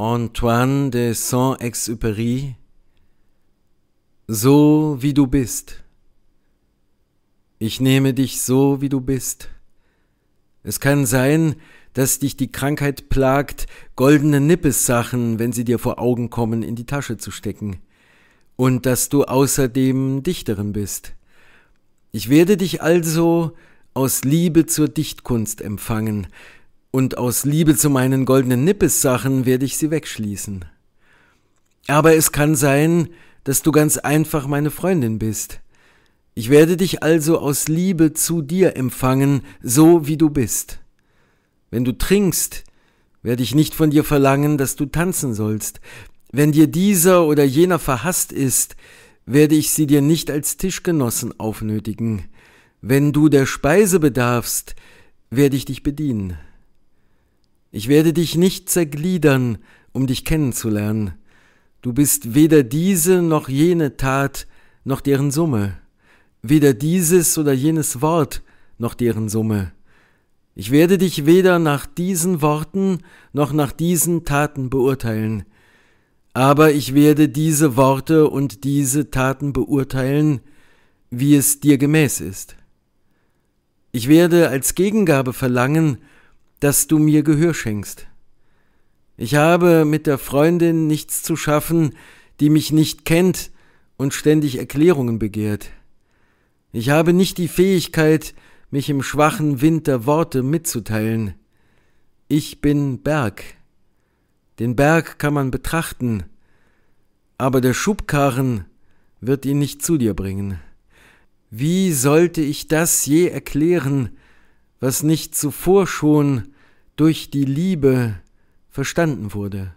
Antoine de Saint-Exupéry So wie du bist. Ich nehme dich so wie du bist. Es kann sein, dass dich die Krankheit plagt, goldene Nippessachen, wenn sie dir vor Augen kommen, in die Tasche zu stecken, und dass du außerdem Dichterin bist. Ich werde dich also aus Liebe zur Dichtkunst empfangen, und aus Liebe zu meinen goldenen Nippessachen werde ich sie wegschließen. Aber es kann sein, dass du ganz einfach meine Freundin bist. Ich werde dich also aus Liebe zu dir empfangen, so wie du bist. Wenn du trinkst, werde ich nicht von dir verlangen, dass du tanzen sollst. Wenn dir dieser oder jener verhasst ist, werde ich sie dir nicht als Tischgenossen aufnötigen. Wenn du der Speise bedarfst, werde ich dich bedienen. Ich werde dich nicht zergliedern, um dich kennenzulernen. Du bist weder diese noch jene Tat noch deren Summe, weder dieses oder jenes Wort noch deren Summe. Ich werde dich weder nach diesen Worten noch nach diesen Taten beurteilen, aber ich werde diese Worte und diese Taten beurteilen, wie es dir gemäß ist. Ich werde als Gegengabe verlangen, dass du mir Gehör schenkst. Ich habe mit der Freundin nichts zu schaffen, die mich nicht kennt und ständig Erklärungen begehrt. Ich habe nicht die Fähigkeit, mich im schwachen Wind der Worte mitzuteilen. Ich bin Berg. Den Berg kann man betrachten, aber der Schubkarren wird ihn nicht zu dir bringen. Wie sollte ich das je erklären, was nicht zuvor schon durch die Liebe verstanden wurde.